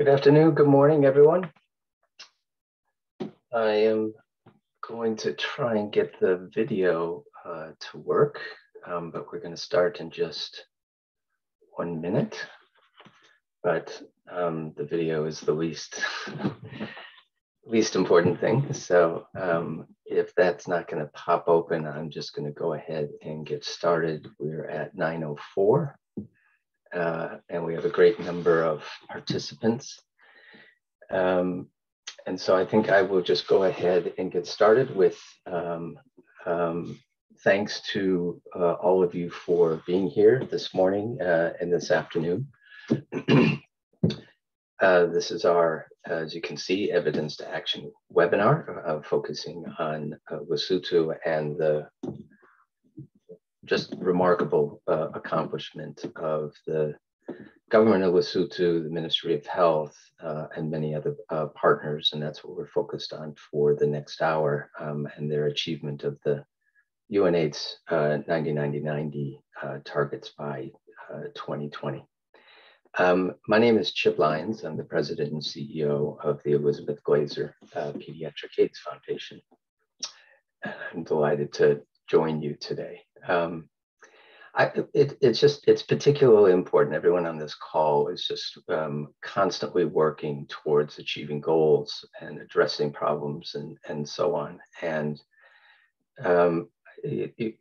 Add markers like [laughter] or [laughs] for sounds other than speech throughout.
Good afternoon, good morning, everyone. I am going to try and get the video uh, to work, um, but we're going to start in just one minute. But um, the video is the least [laughs] least important thing. So um, if that's not going to pop open, I'm just going to go ahead and get started. We're at 9:04 uh, and we have a great number of participants. Um, and so I think I will just go ahead and get started with um, um, thanks to uh, all of you for being here this morning uh, and this afternoon. [clears throat] uh, this is our, as you can see, evidence to action webinar uh, focusing on uh, Lesotho and the just remarkable uh, accomplishment of the government of Lesotho, the Ministry of Health, uh, and many other uh, partners. And that's what we're focused on for the next hour um, and their achievement of the UNAIDS uh, 90-90-90 uh, targets by 2020. Uh, um, my name is Chip Lyons. I'm the president and CEO of the Elizabeth Glaser uh, Pediatric AIDS Foundation. And I'm delighted to join you today. Um, I, it, it's just it's particularly important. Everyone on this call is just um, constantly working towards achieving goals and addressing problems and and so on. And um, it, it,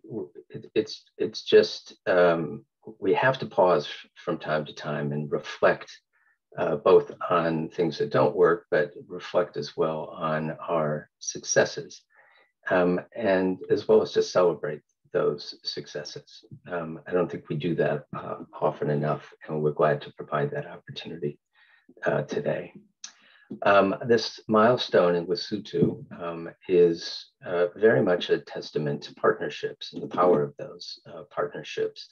it's it's just um, we have to pause from time to time and reflect uh, both on things that don't work, but reflect as well on our successes um, and as well as just celebrate those successes. Um, I don't think we do that uh, often enough, and we're glad to provide that opportunity uh, today. Um, this milestone in Lesotho um, is uh, very much a testament to partnerships and the power of those uh, partnerships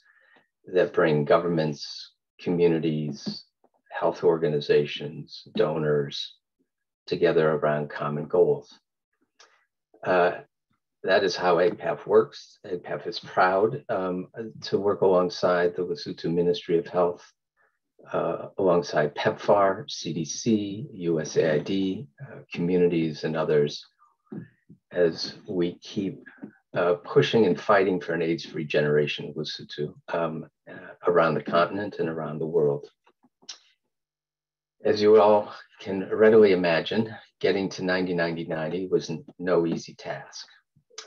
that bring governments, communities, health organizations, donors together around common goals. Uh, that is how EGPAF works. EGPAF is proud um, to work alongside the Lesotho Ministry of Health, uh, alongside PEPFAR, CDC, USAID, uh, communities, and others as we keep uh, pushing and fighting for an AIDS-free generation of Lesotho um, around the continent and around the world. As you all can readily imagine, getting to 90-90-90 was no easy task.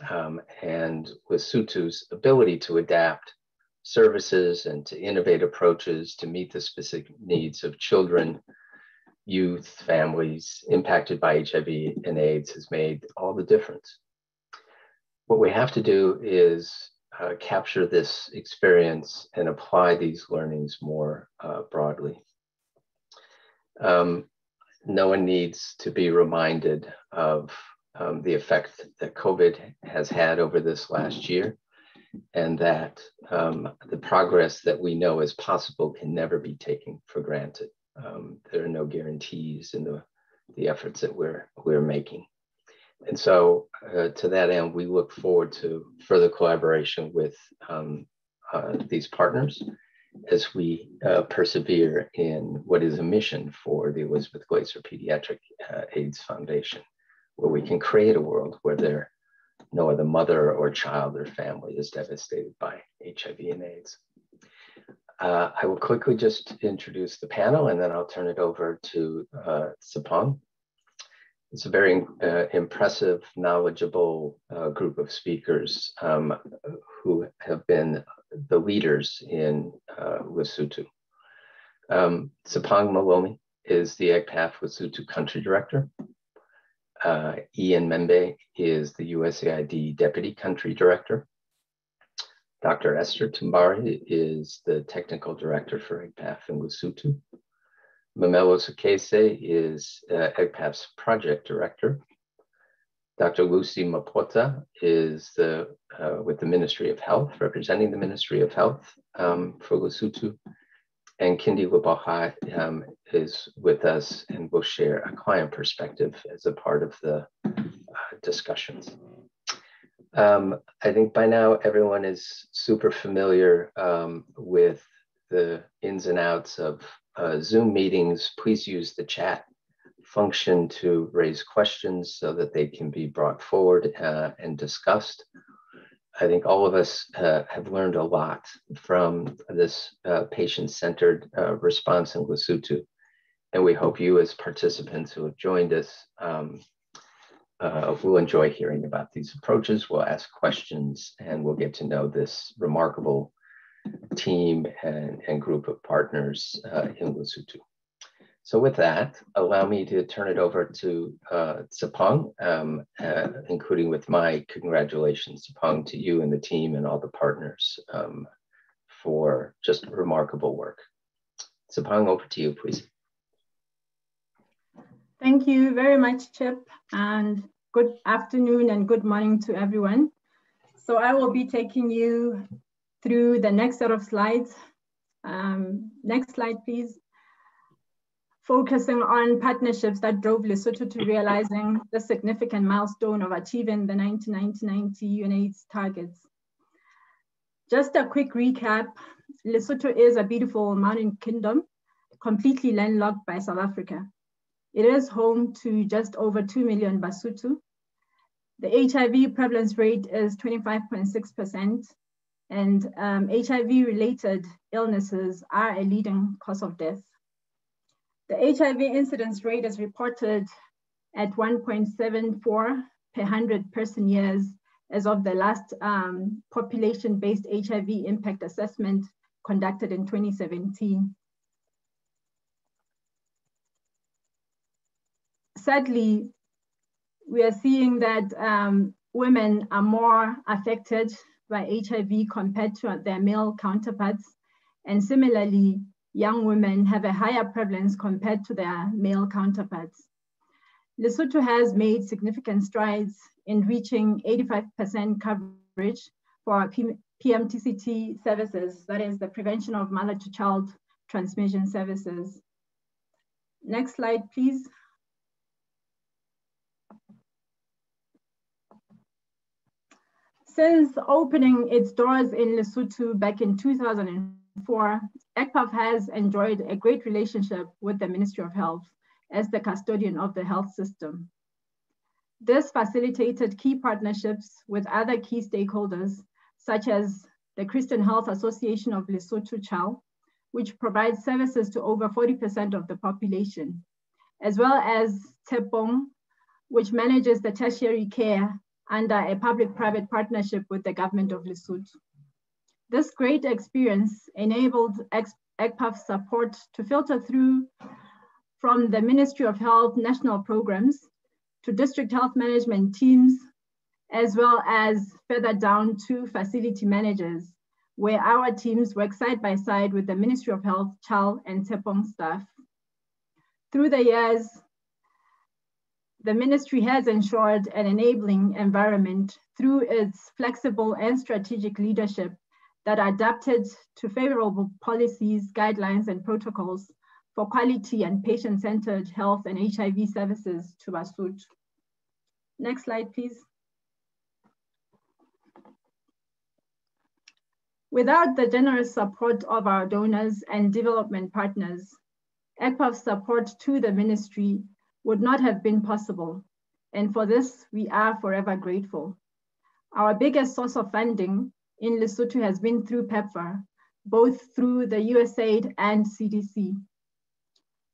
Um, and SUTU's ability to adapt services and to innovate approaches to meet the specific needs of children, youth, families impacted by HIV and AIDS has made all the difference. What we have to do is uh, capture this experience and apply these learnings more uh, broadly. Um, no one needs to be reminded of um, the effect that COVID has had over this last year, and that um, the progress that we know is possible can never be taken for granted. Um, there are no guarantees in the, the efforts that we're, we're making. And so, uh, to that end, we look forward to further collaboration with um, uh, these partners as we uh, persevere in what is a mission for the Elizabeth Glaser Pediatric uh, AIDS Foundation, where we can create a world where there no other mother or child or family is devastated by HIV and AIDS. Uh, I will quickly just introduce the panel and then I'll turn it over to uh, Ts'epang. It's a very uh, impressive, knowledgeable uh, group of speakers um, who have been the leaders in uh, Lesotho. Um, Ts'epang Mohlomi is the EGPAF Lesotho country director. Uh, Ian Membe is the USAID deputy country director. Dr. Esther Tumbare is the technical director for EGPAF in Lesotho. Mamello Sekese is uh, EGPAF's project director. Dr. Lucy Mapota is the, uh, with the Ministry of Health, representing the Ministry of Health um, for Lesotho. And Kindy Lubahai um, is with us and will share a client perspective as a part of the uh, discussions. Um, I think by now everyone is super familiar um, with the ins and outs of uh, Zoom meetings, please use the chat function to raise questions so that they can be brought forward uh, and discussed. I think all of us uh, have learned a lot from this uh, patient-centered uh, response in Lesotho. And we hope you as participants who have joined us um, uh, will enjoy hearing about these approaches. We'll ask questions and we'll get to know this remarkable team and, and group of partners uh, in Lesotho. So with that, allow me to turn it over to uh, Ts'epang, um, uh, including with my congratulations, Ts'epang, to you and the team and all the partners um, for just remarkable work. Ts'epang, over to you, please. Thank you very much, Chip, and good afternoon and good morning to everyone. So I will be taking you through the next set of slides. Um, next slide, please focusing on partnerships that drove Lesotho to realizing the significant milestone of achieving the 1990 UNAIDS targets. Just a quick recap, Lesotho is a beautiful mountain kingdom, completely landlocked by South Africa. It is home to just over 2 million Basotho. The HIV prevalence rate is 25.6%, and um, HIV-related illnesses are a leading cause of death. The HIV incidence rate is reported at 1.74 per 100 person years as of the last um, population-based HIV impact assessment conducted in 2017. Sadly, we are seeing that um, women are more affected by HIV compared to their male counterparts. And similarly, young women have a higher prevalence compared to their male counterparts. Lesotho has made significant strides in reaching 85% coverage for PMTCT services, that is the prevention of mother to child transmission services. Next slide, please. Since opening its doors in Lesotho back in 2004, EGPAF has enjoyed a great relationship with the Ministry of Health as the custodian of the health system. This facilitated key partnerships with other key stakeholders, such as the Christian Health Association of Lesotho CHAL, which provides services to over 40% of the population, as well as Tshepong, which manages the tertiary care under a public-private partnership with the government of Lesotho. This great experience enabled EGPAF support to filter through from the Ministry of Health national programs to district health management teams, as well as further down to facility managers, where our teams work side by side with the Ministry of Health, CHAL, and Tshepong staff. Through the years, the ministry has ensured an enabling environment through its flexible and strategic leadership that are adapted to favorable policies, guidelines, and protocols for quality and patient-centered health and HIV services to Basotho. Next slide, please. Without the generous support of our donors and development partners, EGPAF's support to the ministry would not have been possible. And for this, we are forever grateful. Our biggest source of funding in Lesotho has been through PEPFAR, both through the USAID and CDC.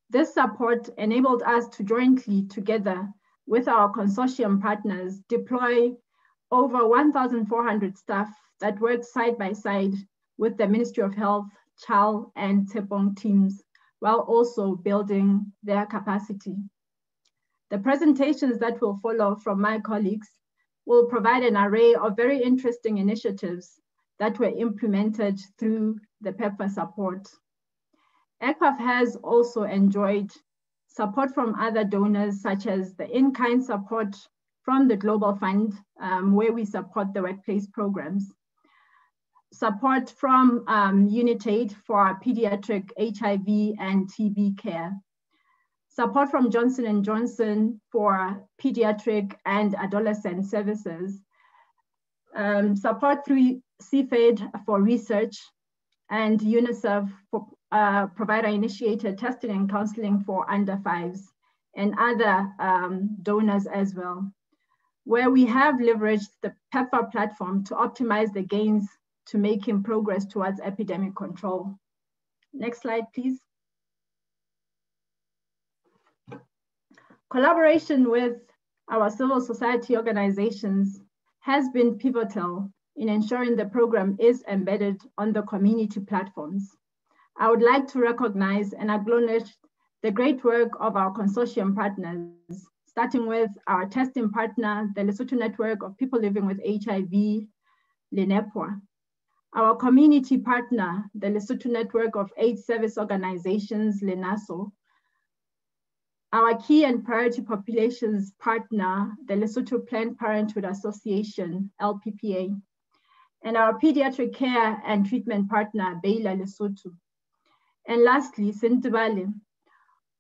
This support enabled us to jointly, together with our consortium partners, deploy over 1,400 staff that work side by side with the Ministry of Health, CHAL, and Tshepong teams, while also building their capacity. The presentations that will follow from my colleagues will provide an array of very interesting initiatives that were implemented through the PEPFAR support. EGPAF has also enjoyed support from other donors, such as the in-kind support from the Global Fund, um, where we support the workplace programs. Support from um, UNITAID for pediatric HIV and TB care support from Johnson & Johnson for pediatric and adolescent services, um, support through CFAID for research, and UNICEF for uh, provider-initiated testing and counseling for under fives and other um, donors as well, where we have leveraged the PEPFAR platform to optimize the gains to making progress towards epidemic control. Next slide, please. Collaboration with our civil society organizations has been pivotal in ensuring the program is embedded on the community platforms. I would like to recognize and acknowledge the great work of our consortium partners, starting with our testing partner, the Lesotho Network of People Living with HIV, LENEPWHA. Our community partner, the Lesotho Network of AIDS Service Organizations, LENASO, our key and priority populations partner, the Lesotho Planned Parenthood Association, LPPA, and our pediatric care and treatment partner, Baylor Lesotho. And lastly, Sentebale,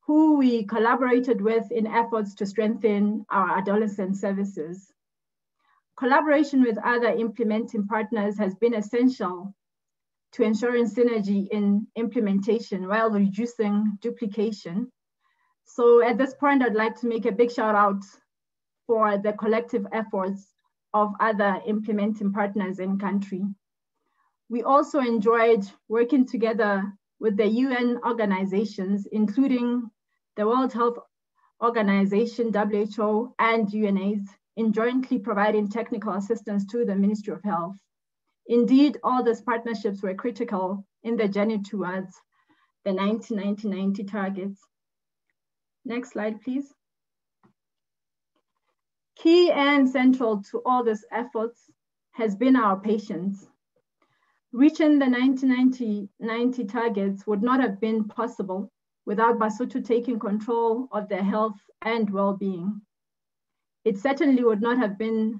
who we collaborated with in efforts to strengthen our adolescent services. Collaboration with other implementing partners has been essential to ensuring synergy in implementation while reducing duplication so at this point, I'd like to make a big shout out for the collective efforts of other implementing partners in country. We also enjoyed working together with the UN organizations, including the World Health Organization, WHO, and UNAIDS, in jointly providing technical assistance to the Ministry of Health. Indeed, all these partnerships were critical in the journey towards the 1990 targets. Next slide, please. Key and central to all these efforts has been our patients. Reaching the 1990 targets would not have been possible without Basotho taking control of their health and well-being. It certainly would not have been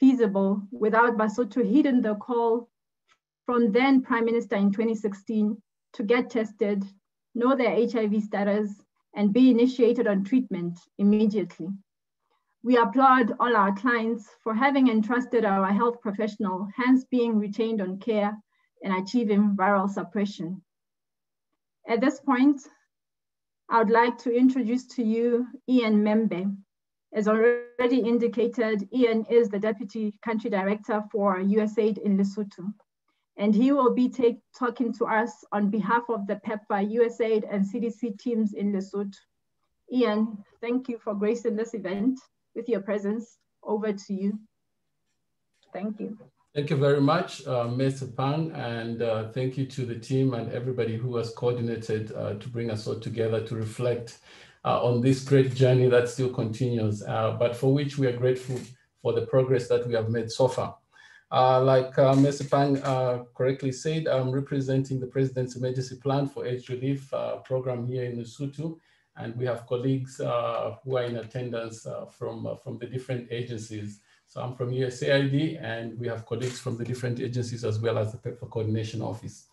feasible without Basotho heeding the call from then Prime Minister in 2016 to get tested, know their HIV status, and be initiated on treatment immediately. We applaud all our clients for having entrusted our health professional, hence being retained on care and achieving viral suppression. At this point, I would like to introduce to you Ian Membe. As already indicated, Ian is the Deputy Country Director for USAID in Lesotho and he will be take, talking to us on behalf of the PEPFAR, USAID, and CDC teams in Lesotho. Ian, thank you for gracing this event with your presence. Over to you. Thank you. Thank you very much, uh, Mr. Pang, and uh, thank you to the team and everybody who has coordinated uh, to bring us all together to reflect uh, on this great journey that still continues, uh, but for which we are grateful for the progress that we have made so far. Uh, like uh, Mr. Pang uh, correctly said, I'm representing the President's Emergency Plan for AIDS Relief uh, program here in Lesotho, and we have colleagues uh, who are in attendance uh, from, from the different agencies. So I'm from USAID, and we have colleagues from the different agencies as well as the PEPFAR Coordination Office.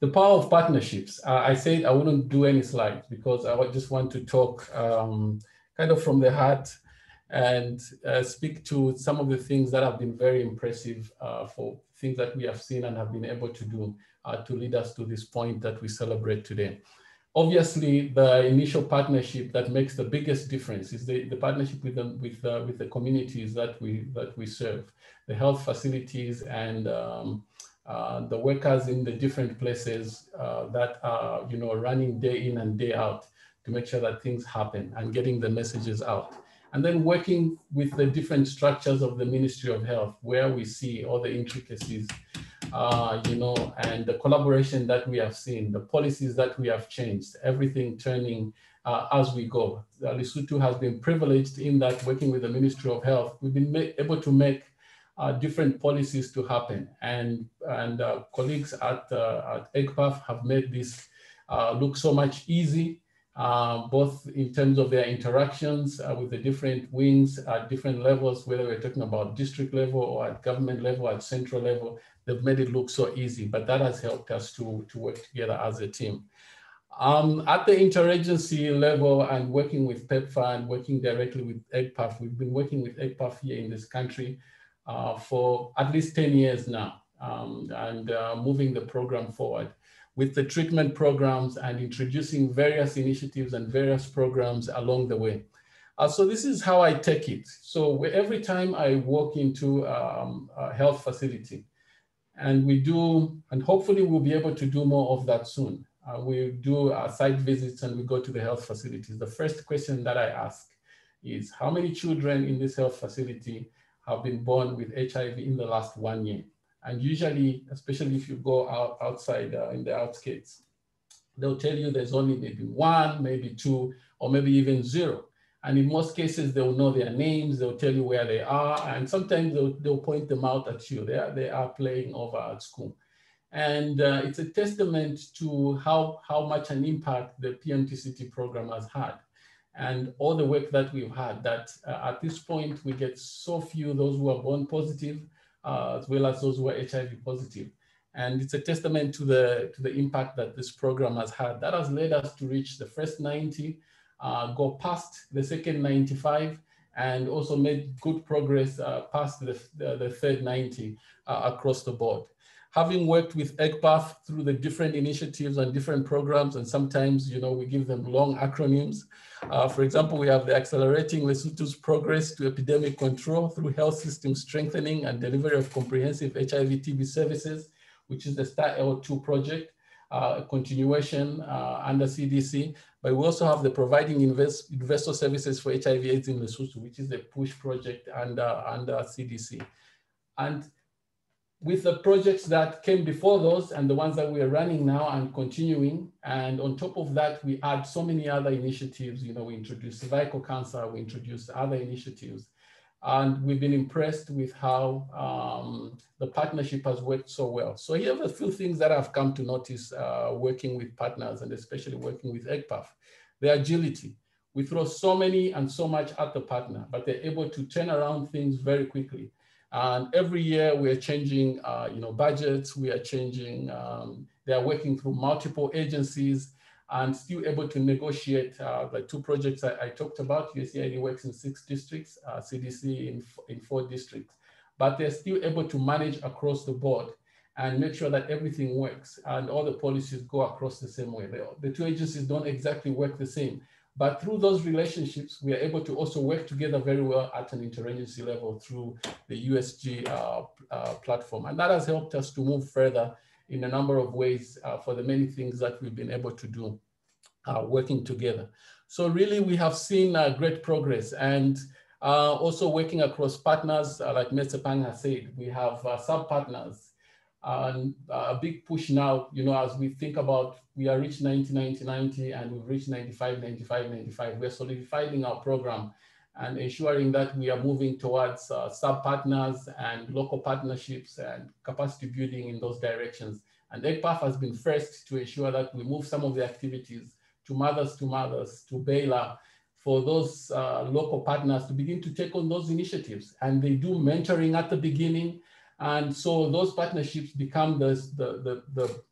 The power of partnerships. I said I wouldn't do any slides because I just want to talk um, kind of from the heart and uh, speak to some of the things that have been very impressive uh, for things that we have seen and have been able to do uh, to lead us to this point that we celebrate today. Obviously, the initial partnership that makes the biggest difference is the, the partnership with the, with, the, with the communities that we, that we serve, the health facilities and um, uh, the workers in the different places uh, that are you know, running day in and day out to make sure that things happen and getting the messages out and then working with the different structures of the Ministry of Health, where we see all the intricacies, uh, you know, and the collaboration that we have seen, the policies that we have changed, everything turning uh, as we go. Uh, Lesotho has been privileged in that working with the Ministry of Health, we've been able to make uh, different policies to happen. And, and uh, colleagues at, uh, at EGPAF have made this look so much easy uh, both in terms of their interactions uh, with the different wings at different levels, whether we're talking about district level or at government level, at central level, they've made it look so easy, but that has helped us to, to work together as a team. Um, at the interagency level and working with PEPFAR and working directly with EGPAF, we've been working with EGPAF here in this country uh, for at least 10 years now um, and uh, moving the program forward. With the treatment programs and introducing various initiatives and various programs along the way. Uh, so this is how I take it. So every time I walk into um, a health facility, and we do, and hopefully we'll be able to do more of that soon. Uh, we do uh, site visits and we go to the health facilities. The first question that I ask is how many children in this health facility have been born with HIV in the last one year? And usually, especially if you go out outside uh, in the outskirts, they'll tell you there's only maybe one, maybe two, or maybe even zero. And in most cases, they'll know their names, they'll tell you where they are, and sometimes they'll, they'll point them out at you. They are, they are playing over at school. And uh, it's a testament to how, how much an impact the PMTCT program has had and all the work that we've had that uh, at this point we get so few those who are born positive as well as those who are HIV positive. And it's a testament to the, to the impact that this program has had. That has led us to reach the first 90, uh, go past the second 95, and also made good progress uh, past the, the, the, third 90 uh, across the board having worked with EGPAF through the different initiatives and different programs, and sometimes, you know, we give them long acronyms. Uh, for example, we have the Accelerating Lesotho's Progress to Epidemic Control through Health System Strengthening and Delivery of Comprehensive HIV TB Services, which is the STAR L2 project, uh, a continuation uh, under CDC. But we also have the Providing Invest, Investor Services for HIV AIDS in Lesotho, which is a push project under, under CDC. And with the projects that came before those and the ones that we are running now and continuing. And on top of that, we add so many other initiatives. You know, we introduced cervical cancer, we introduced other initiatives. And we've been impressed with how um, the partnership has worked so well. So here are a few things that I've come to notice uh, working with partners and especially working with EGPAF. The agility. We throw so many and so much at the partner, but they're able to turn around things very quickly. And every year we are changing, uh, you know, budgets. We are changing. Um, they are working through multiple agencies and still able to negotiate uh, the two projects I, I, talked about. USAID works in six districts, uh, CDC in, in four districts, but they're still able to manage across the board and make sure that everything works and all the policies go across the same way. The, the two agencies don't exactly work the same, but through those relationships, we are able to also work together very well at an interagency level through the USG uh, uh, platform. And that has helped us to move further in a number of ways uh, for the many things that we've been able to do uh, working together. So really we have seen uh, great progress and uh, also working across partners, like Mr. Pang has said, we have sub-partners and a big push now, you know, as we think about, we are reached 90, 90, 90, and we've reached 95, 95, 95. We're solidifying our program and ensuring that we are moving towards uh, sub-partners and local partnerships and capacity building in those directions. And EGPAF has been first to ensure that we move some of the activities to mothers to mothers, to Baylor, for those uh, local partners to begin to take on those initiatives. And they do mentoring at the beginning, and so those partnerships become the, the, the, the,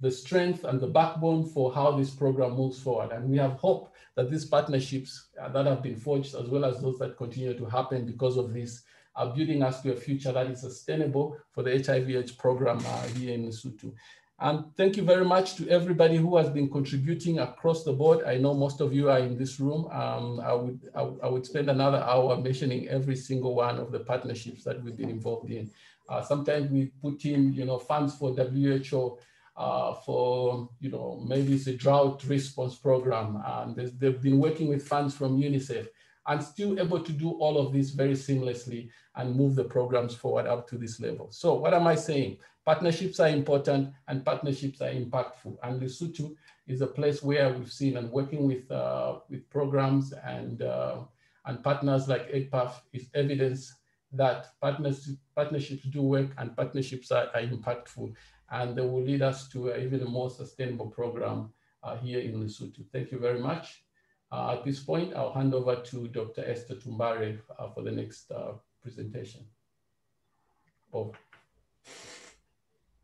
the strength and the backbone for how this program moves forward. And we have hope that these partnerships uh, that have been forged, as well as those that continue to happen because of this, are building us to a future that is sustainable for the HIV AIDS program uh, here in Lesotho. And thank you very much to everybody who has been contributing across the board. I know most of you are in this room. Um, I, would, I, I, would spend another hour mentioning every single one of the partnerships that we've been involved in. Uh, sometimes we put in, you know, funds for WHO uh, for, you know, maybe it's a drought response program. And they've been working with funds from UNICEF and still able to do all of this very seamlessly and move the programs forward up to this level. So what am I saying? Partnerships are important and partnerships are impactful. And Lesotho is a place where we've seen and working with, uh, with programs and, uh, and partners like EGPAF is evidence that partners, partnerships do work and partnerships are, are impactful and they will lead us to even a more sustainable program uh, here in Lesotho. Thank you very much. Uh, at this point, I'll hand over to Dr. Esther Tumbare uh, for the next uh, presentation.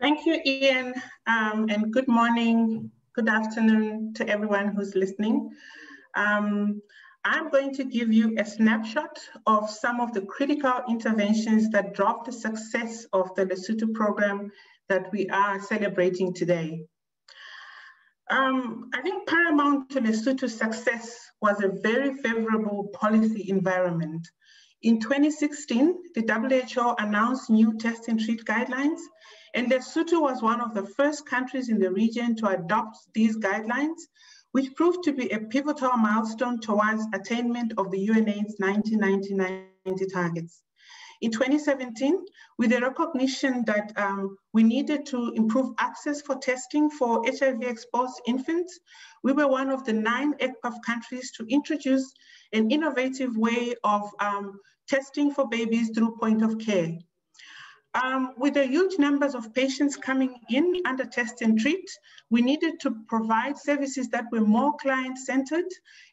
Thank you, Ian, um, and good morning, good afternoon to everyone who's listening. Um, I'm going to give you a snapshot of some of the critical interventions that drove the success of the Lesotho program that we are celebrating today. Um, I think paramount to Lesotho's success was a very favorable policy environment. In 2016, the WHO announced new test and treat guidelines, and Lesotho was one of the first countries in the region to adopt these guidelines, which proved to be a pivotal milestone towards attainment of the UNAIDS 1990 targets. In 2017, with the recognition that um, we needed to improve access for testing for HIV-exposed infants, we were one of the nine EGPAF countries to introduce an innovative way of um, testing for babies through point of care. Um, with the huge numbers of patients coming in under test and treat, we needed to provide services that were more client-centered.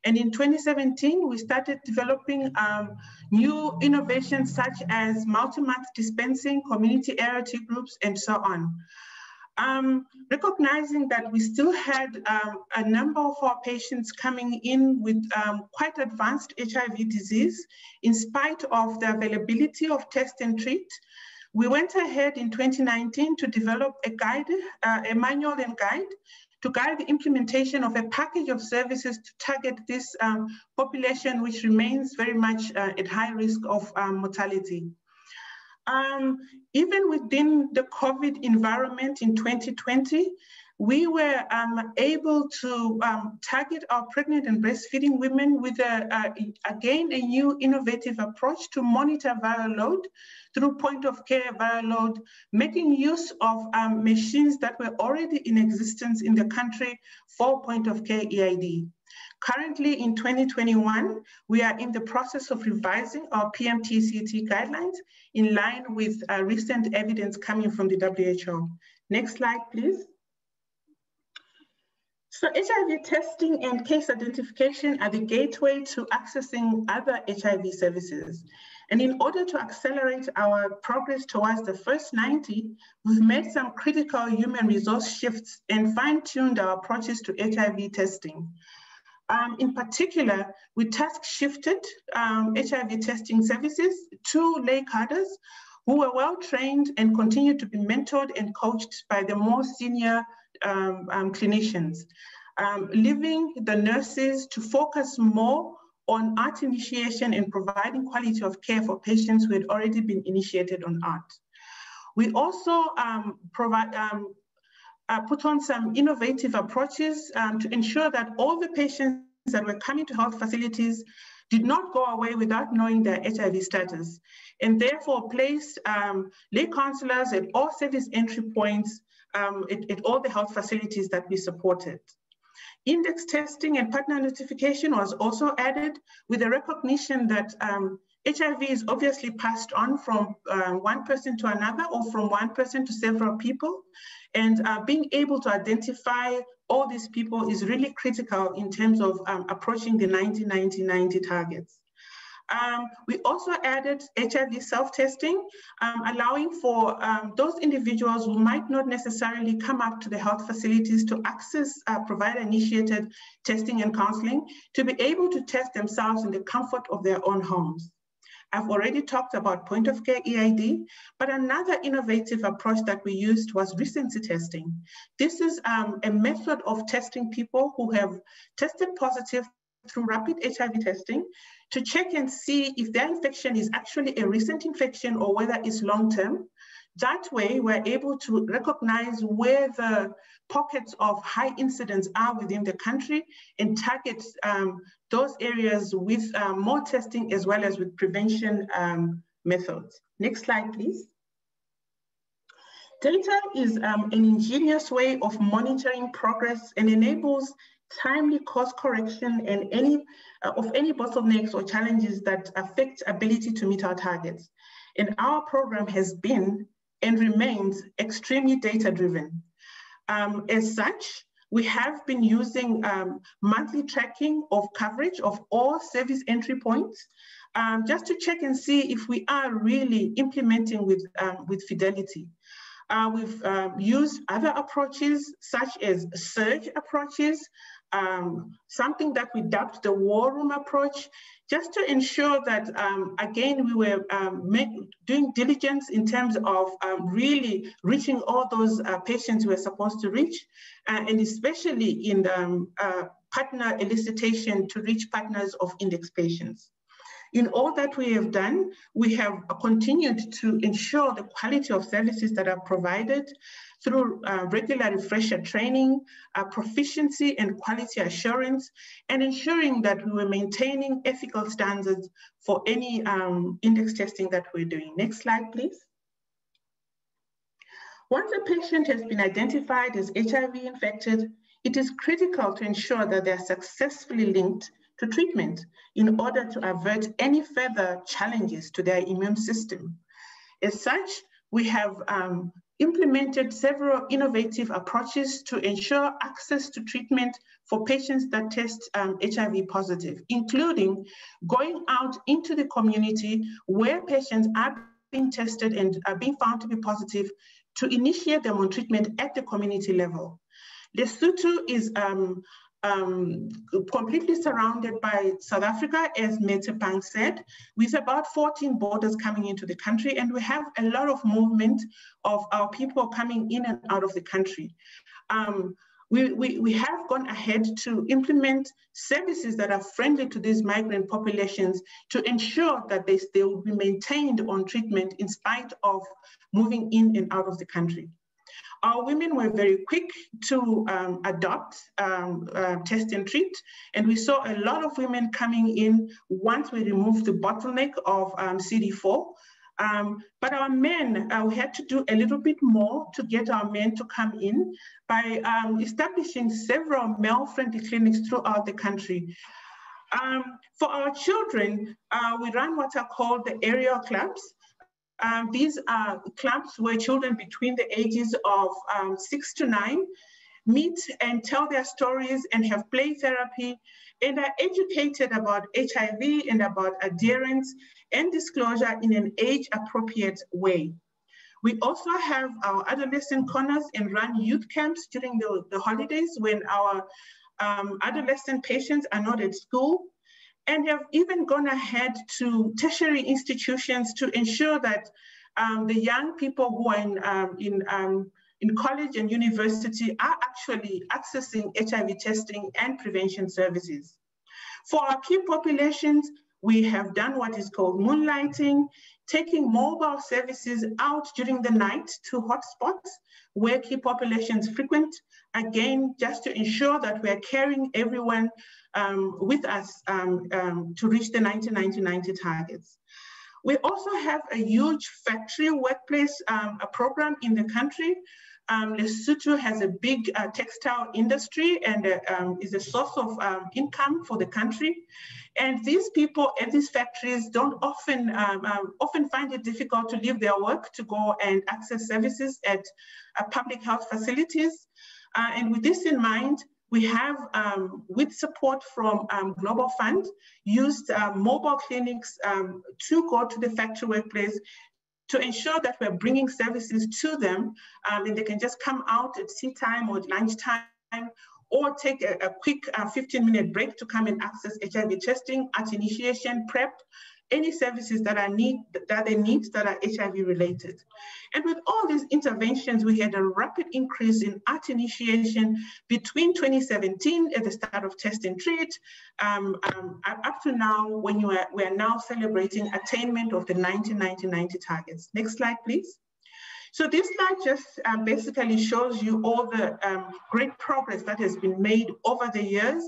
And in 2017, we started developing um, new innovations such as multi-month dispensing, community ART groups, and so on. Um, recognizing that we still had um, a number of our patients coming in with um, quite advanced HIV disease, in spite of the availability of test and treat, we went ahead in 2019 to develop a guide, uh, a manual and guide to guide the implementation of a package of services to target this um, population, which remains very much uh, at high risk of um, mortality. Um, even within the COVID environment in 2020, we were um, able to um, target our pregnant and breastfeeding women with, a, a, again, a new innovative approach to monitor viral load through point of care viral load, making use of um, machines that were already in existence in the country for point of care EID. Currently in 2021, we are in the process of revising our PMTCT guidelines in line with uh, recent evidence coming from the WHO. Next slide, please. So HIV testing and case identification are the gateway to accessing other HIV services. And in order to accelerate our progress towards the first 90, we've made some critical human resource shifts and fine-tuned our approaches to HIV testing. Um, in particular, we task shifted um, HIV testing services to lay cadres who were well trained and continue to be mentored and coached by the more senior um, um, clinicians, um, leaving the nurses to focus more on ART initiation and providing quality of care for patients who had already been initiated on ART. We also um, provide, um, uh, put on some innovative approaches to ensure that all the patients that were coming to health facilities did not go away without knowing their HIV status, and therefore placed um, lay counselors at all service entry points um, at, at all the health facilities that we supported. Index testing and partner notification was also added with the recognition that um, HIV is obviously passed on from uh, one person to another or from one person to several people. And uh, being able to identify all these people is really critical in terms of um, approaching the 90-90-90 targets. Um, we also added HIV self-testing, um, allowing for um, those individuals who might not necessarily come up to the health facilities to access uh, provider-initiated testing and counseling to be able to test themselves in the comfort of their own homes. I've already talked about point of care EID, but another innovative approach that we used was recency testing. This is um, a method of testing people who have tested positive through rapid HIV testing to check and see if their infection is actually a recent infection or whether it's long-term. That way, we're able to recognize where the pockets of high incidence are within the country and target um, those areas with um, more testing as well as with prevention um, methods. Next slide, please. Data is um, an ingenious way of monitoring progress and enables timely course correction and any uh, of any bottlenecks or challenges that affect ability to meet our targets. And our program has been and remains extremely data driven. Um, as such, we have been using um, monthly tracking of coverage of all service entry points um, just to check and see if we are really implementing with, um, with fidelity. Uh, we've um, used other approaches such as surge approaches, um, something that we dubbed the war room approach, just to ensure that, um, again, we were um, make, doing diligence in terms of um, really reaching all those uh, patients we are supposed to reach, uh, and especially in the um, uh, partner elicitation to reach partners of index patients. In all that we have done, we have continued to ensure the quality of services that are provided through uh, regular refresher training, uh, proficiency and quality assurance, and ensuring that we were maintaining ethical standards for any um, index testing that we're doing. Next slide, please. Once a patient has been identified as HIV infected, it is critical to ensure that they are successfully linked to treatment in order to avert any further challenges to their immune system. As such, we have um, implemented several innovative approaches to ensure access to treatment for patients that test um, HIV positive, including going out into the community where patients are being tested and are being found to be positive to initiate them on treatment at the community level. Lesotho is um, um, completely surrounded by South Africa, as Metepang said, with about 14 borders coming into the country, and we have a lot of movement of our people coming in and out of the country. Um, we, we, we have gone ahead to implement services that are friendly to these migrant populations to ensure that they, they will be maintained on treatment in spite of moving in and out of the country. Our women were very quick to um, adopt, um, uh, test and treat. And we saw a lot of women coming in once we removed the bottleneck of um, CD4. Um, but our men, uh, we had to do a little bit more to get our men to come in by um, establishing several male-friendly clinics throughout the country. Um, for our children, uh, we run what are called the Ariel clubs. Um, these are clubs where children between the ages of um, six to nine meet and tell their stories and have play therapy and are educated about HIV and about adherence and disclosure in an age appropriate way. We also have our adolescent corners and run youth camps during the, the holidays when our um, adolescent patients are not at school and have even gone ahead to tertiary institutions to ensure that um, the young people who are in, um, in, um, in college and university are actually accessing HIV testing and prevention services. For our key populations, we have done what is called moonlighting, taking mobile services out during the night to hotspots where key populations frequent, again, just to ensure that we're carrying everyone um, with us um, um, to reach the 90-90-90 targets. We also have a huge factory workplace um, a program in the country. Um, Lesotho has a big uh, textile industry and uh, um, is a source of income for the country. And these people at these factories don't often um, um, often find it difficult to leave their work to go and access services at uh, public health facilities. Uh, and with this in mind, we have, um, with support from um, Global Fund, used uh, mobile clinics um, to go to the factory workplace to ensure that we're bringing services to them and they can just come out at tea time or lunchtime or take a, a quick uh, 15 minute break to come and access HIV testing at initiation prep any services that are need that they need that are HIV related. And with all these interventions, we had a rapid increase in ART initiation between 2017 at the start of test and treat, um, um, up to now when you are, we are now celebrating attainment of the 1990 targets. Next slide, please. So this slide just um, basically shows you all the um, great progress that has been made over the years.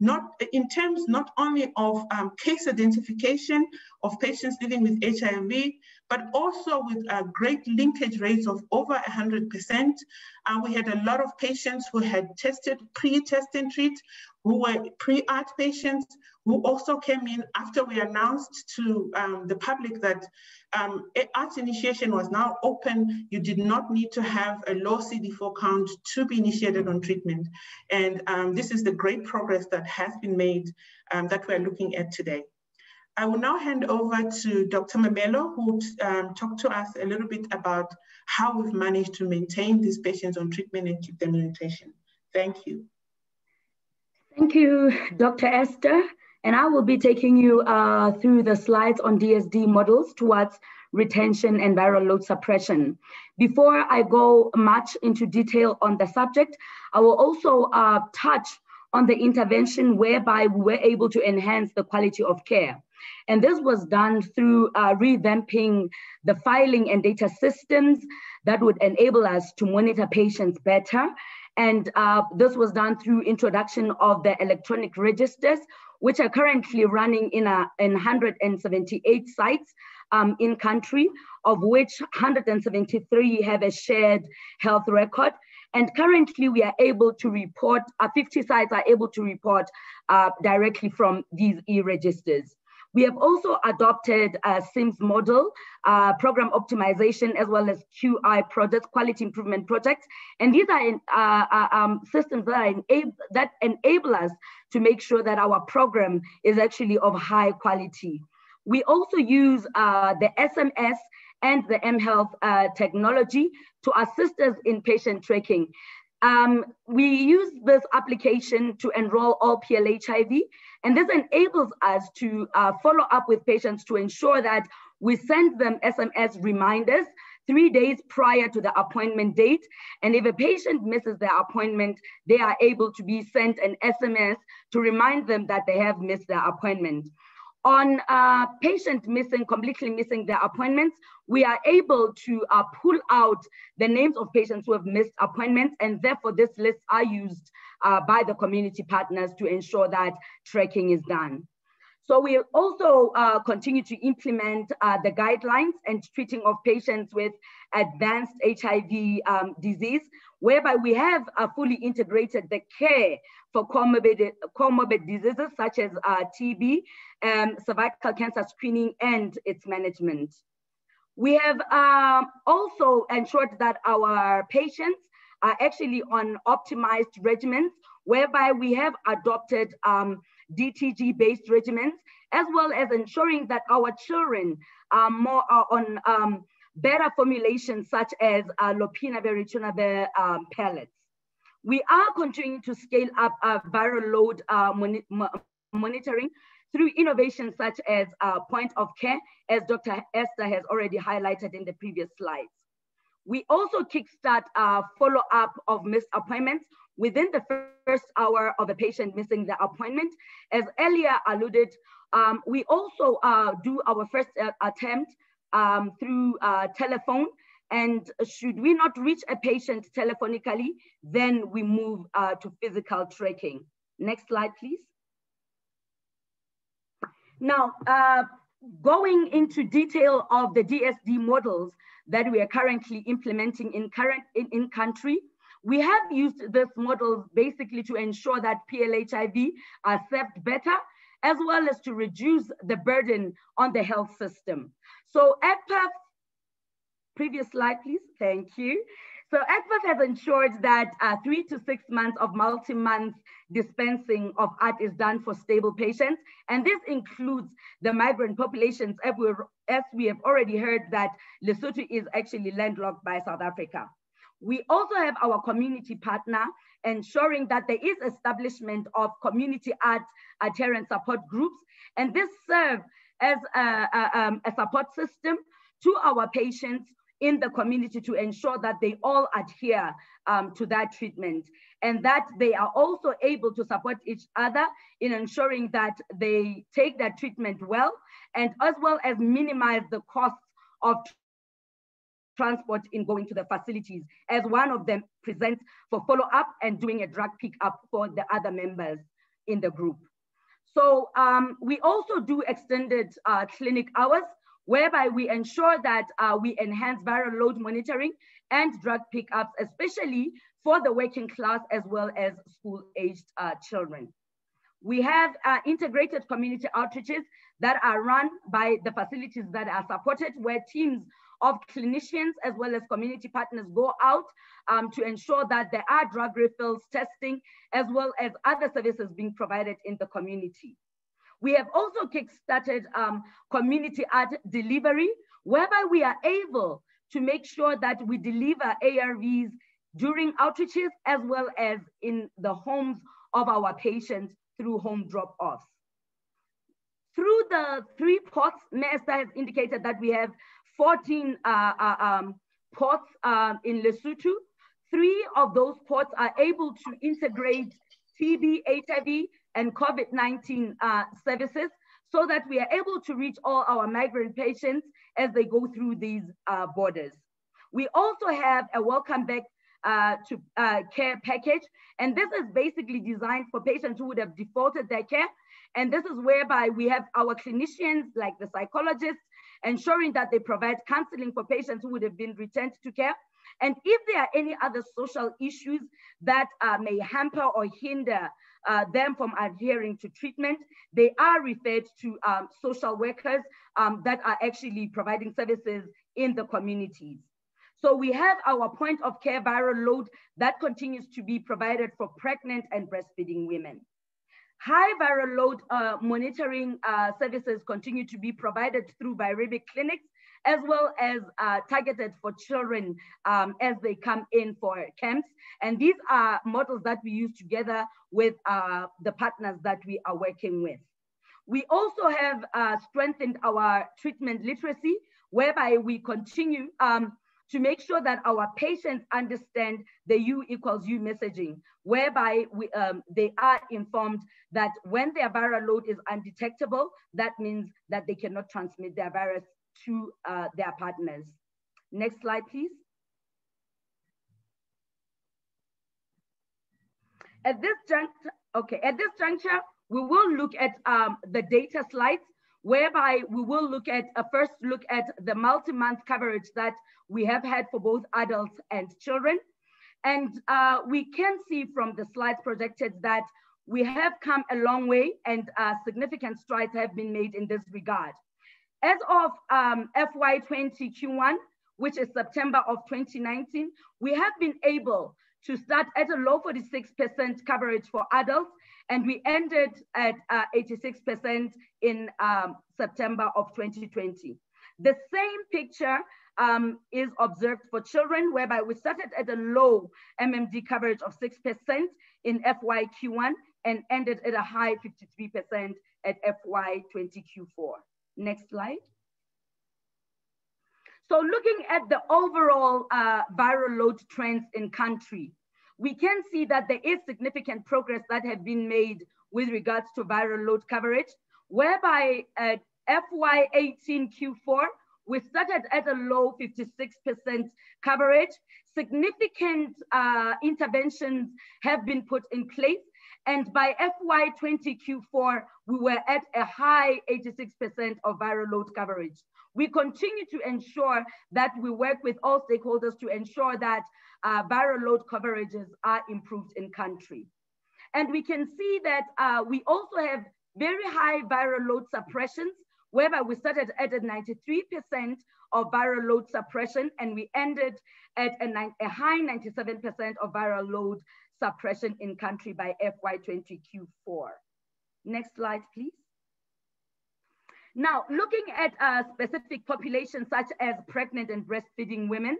Not in terms not only of um, case identification of patients living with HIV, but also with uh, great linkage rates of over 100%. Uh, we had a lot of patients who had tested pre-test and treat, who were pre-ART patients, who also came in after we announced to um, the public that um, ART initiation was now open. You did not need to have a low CD4 count to be initiated on treatment. And um, this is the great progress that has been made um, that we're looking at today. I will now hand over to Dr. Mamello, who will um, talk to us a little bit about how we've managed to maintain these patients on treatment and keep them in rotation. Thank you. Thank you, Dr. Esther. And I will be taking you uh, through the slides on DSD models towards retention and viral load suppression. Before I go much into detail on the subject, I will also uh, touch on the intervention whereby we were able to enhance the quality of care. And this was done through uh, revamping the filing and data systems that would enable us to monitor patients better. And uh, this was done through introduction of the electronic registers, which are currently running in, a, in 178 sites um, in country, of which 173 have a shared health record. And currently we are able to report, uh, 50 sites are able to report uh, directly from these e-registers. We have also adopted a SIMS model, uh, program optimization, as well as QI projects, quality improvement projects. And these are in, uh, uh, um, systems that, enable, that enable us to make sure that our program is actually of high quality. We also use uh, the SMS and the mHealth uh, technology to assist us in patient tracking. Um, we use this application to enroll all PLHIV, and this enables us to uh, follow up with patients to ensure that we send them SMS reminders three days prior to the appointment date. And if a patient misses their appointment, they are able to be sent an SMS to remind them that they have missed their appointment. On uh, patient missing, completely missing their appointments, we are able to uh, pull out the names of patients who have missed appointments, and therefore this list are used uh, by the community partners to ensure that tracking is done. So we'll also uh, continue to implement uh, the guidelines and treating of patients with advanced HIV um, disease, whereby we have uh, fully integrated the care for comorbid, comorbid diseases such as uh, TB, um, cervical cancer screening, and its management. We have um, also ensured that our patients are actually on optimized regimens, whereby we have adopted um, DTG-based regimens, as well as ensuring that our children are more are on um, better formulations such as uh, lopinavir, ritonavir um, pellets. We are continuing to scale up our viral load uh, moni monitoring through innovations such as uh, point of care, as Dr. Esther has already highlighted in the previous slides. We also kickstart a follow-up of missed appointments within the first hour of a patient missing the appointment. As earlier alluded, um, we also uh, do our first uh, attempt um, through uh, telephone and should we not reach a patient telephonically, then we move uh, to physical tracking. Next slide, please. Now, uh, going into detail of the DSD models that we are currently implementing in current in, in country, we have used this model basically to ensure that PLHIV are served better, as well as to reduce the burden on the health system. So EGPAF, previous slide, please, thank you. So EGPAF has ensured that uh, three to six months of multi-month dispensing of ART is done for stable patients. And this includes the migrant populations, as, as we have already heard that Lesotho is actually landlocked by South Africa. We also have our community partner ensuring that there is establishment of community art adherent support groups. And this serve as a, a, um, a support system to our patients in the community to ensure that they all adhere um, to that treatment and that they are also able to support each other in ensuring that they take that treatment well and as well as minimize the costs of transport in going to the facilities as one of them presents for follow-up and doing a drug pick-up for the other members in the group. So um, we also do extended uh, clinic hours whereby we ensure that uh, we enhance viral load monitoring and drug pickups, especially for the working class as well as school-aged uh, children. We have uh, integrated community outreaches that are run by the facilities that are supported where teams of clinicians as well as community partners go out um, to ensure that there are drug refills, testing, as well as other services being provided in the community. We have also kickstarted um, community art delivery, whereby we are able to make sure that we deliver ARVs during outreaches as well as in the homes of our patients through home drop-offs. Through the three ports, Nesta has indicated that we have 14 uh, uh, um, ports uh, in Lesotho. Three of those ports are able to integrate TB, HIV, and COVID-19 uh, services so that we are able to reach all our migrant patients as they go through these uh, borders. We also have a welcome back uh, to uh, care package. And this is basically designed for patients who would have defaulted their care. And this is whereby we have our clinicians, like the psychologists, ensuring that they provide counseling for patients who would have been returned to care. And if there are any other social issues that uh, may hamper or hinder uh, them from adhering to treatment, they are referred to um, social workers um, that are actually providing services in the communities. So we have our point of care viral load that continues to be provided for pregnant and breastfeeding women. High viral load uh, monitoring uh, services continue to be provided through viremic clinics, as well as uh, targeted for children um, as they come in for camps. And these are models that we use together with uh, the partners that we are working with. We also have uh, strengthened our treatment literacy, whereby we continue um, to make sure that our patients understand the U equals U messaging, whereby we, um, they are informed that when their viral load is undetectable, that means that they cannot transmit their virus to uh, their partners. Next slide, please. At this juncture, okay, at this juncture, we will look at um, the data slides whereby we will look at a first look at the multi-month coverage that we have had for both adults and children. And uh, we can see from the slides projected that we have come a long way and uh, significant strides have been made in this regard. As of um, FY20 Q1, which is September of 2019, we have been able to start at a low 46% coverage for adults and we ended at 86% uh, in um, September of 2020. The same picture um, is observed for children, whereby we started at a low MMD coverage of 6% in FYQ1 and ended at a high 53% at FY20Q4. Next slide. So looking at the overall uh, viral load trends in country, we can see that there is significant progress that have been made with regards to viral load coverage, whereby at FY18 Q4, we started at a low 56% coverage. Significant uh, interventions have been put in place. And by FY20 Q4, we were at a high 86% of viral load coverage. We continue to ensure that we work with all stakeholders to ensure that uh, viral load coverages are improved in country. And we can see that uh, we also have very high viral load suppressions, whereby we started at a 93% of viral load suppression and we ended at a, a high 97% of viral load suppression in country by FY20 Q4. Next slide, please. Now, looking at a specific populations such as pregnant and breastfeeding women,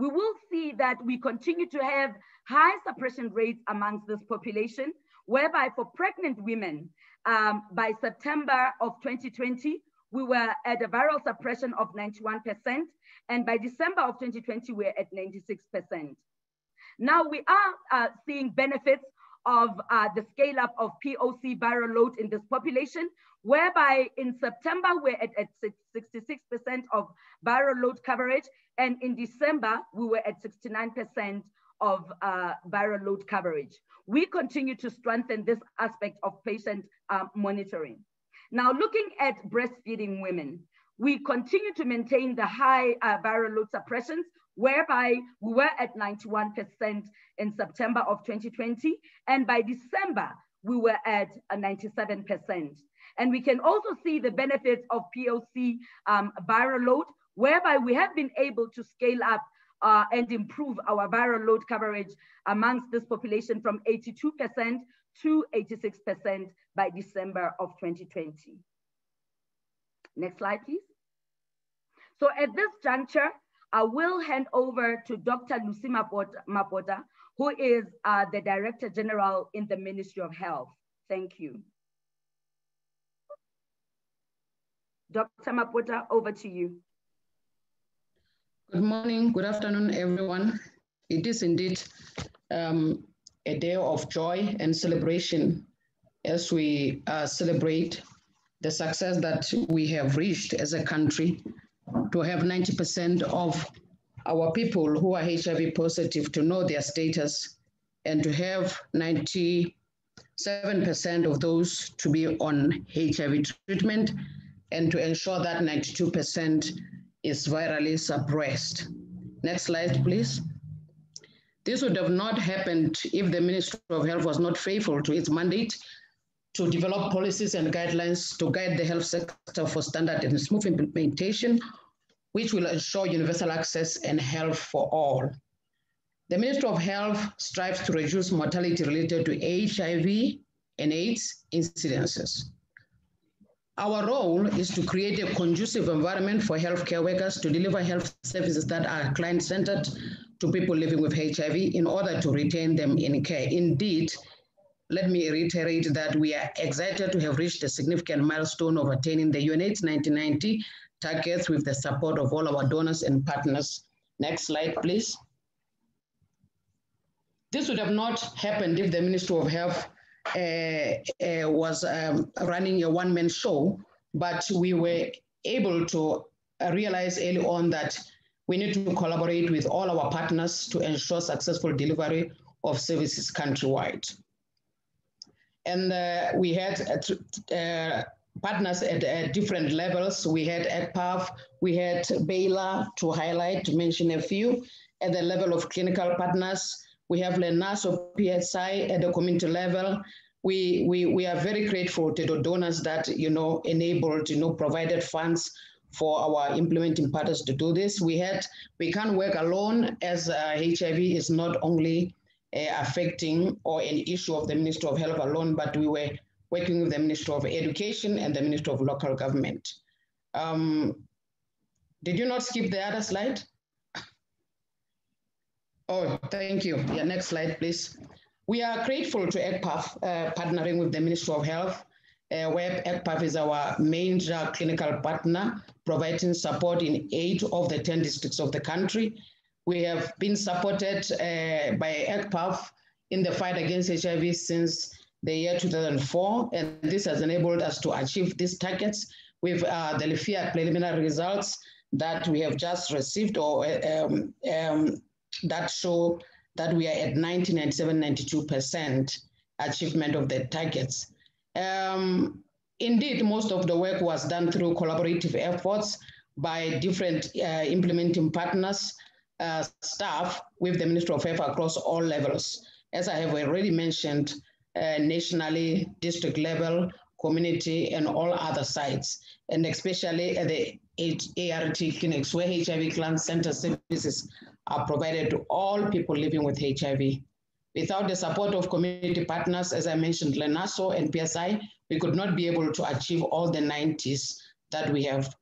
we will see that we continue to have high suppression rates amongst this population, whereby for pregnant women, um, by September of 2020, we were at a viral suppression of 91%, and by December of 2020, we're at 96%. Now we are uh, seeing benefits of uh, the scale up of POC viral load in this population, whereby in September we're at, at 66% of viral load coverage, and in December we were at 69% of uh, viral load coverage. We continue to strengthen this aspect of patient um, monitoring. Now looking at breastfeeding women, we continue to maintain the high uh, viral load suppressions whereby we were at 91% in September of 2020. And by December, we were at 97%. And we can also see the benefits of POC um, viral load, whereby we have been able to scale up uh, and improve our viral load coverage amongst this population from 82% to 86% by December of 2020. Next slide, please. So at this juncture, I will hand over to Dr. Lucy Mapota, who is uh, the Director General in the Ministry of Health. Thank you. Dr. Mapota, over to you. Good morning, good afternoon, everyone. It is indeed um, a day of joy and celebration as we uh, celebrate the success that we have reached as a country to have 90% of our people who are HIV positive to know their status and to have 97% of those to be on HIV treatment and to ensure that 92% is virally suppressed. Next slide, please. This would have not happened if the Ministry of Health was not faithful to its mandate to develop policies and guidelines to guide the health sector for standard and smooth implementation, which will ensure universal access and health for all. The Ministry of Health strives to reduce mortality related to HIV and AIDS incidences. Our role is to create a conducive environment for healthcare workers to deliver health services that are client centered to people living with HIV in order to retain them in care. Indeed, let me reiterate that we are excited to have reached a significant milestone of attaining the UNAIDS 1990 targets with the support of all our donors and partners. Next slide, please. This would have not happened if the Ministry of Health uh, uh, was um, running a one-man show, but we were able to uh, realize early on that we need to collaborate with all our partners to ensure successful delivery of services countrywide. And uh, we had uh, uh, partners at, at, different levels. We had EGPAF, we had Baylor to highlight, to mention a few, at the level of clinical partners, we have Lenaso PSI at the community level. We, we, we are very grateful to the donors that, you know, enabled, you know, provided funds for our implementing partners to do this. We had, we can't work alone as uh, HIV is not only uh, affecting or an issue of the Ministry of Health alone, but we were working with the Ministry of Education and the Ministry of Local Government. Um, did you not skip the other slide? [laughs] Oh, thank you. Yeah, next slide, please. We are grateful to EGPAF uh, partnering with the Ministry of Health, uh, where EGPAF is our major clinical partner, providing support in eight of the 10 districts of the country. We have been supported uh, by EGPAF in the fight against HIV since the year 2004, and this has enabled us to achieve these targets with uh, the LePHIA preliminary results that we have just received or um, um, that show that we are at 1997, 92% achievement of the targets. Um, indeed, most of the work was done through collaborative efforts by different uh, implementing partners, uh, staff with the Ministry of Health across all levels. As I have already mentioned, uh, nationally, district level, community, and all other sites, and especially at the ART clinics where HIV client center services are provided to all people living with HIV. Without the support of community partners, as I mentioned, Lenaso and PSI, we could not be able to achieve all the 90s that we have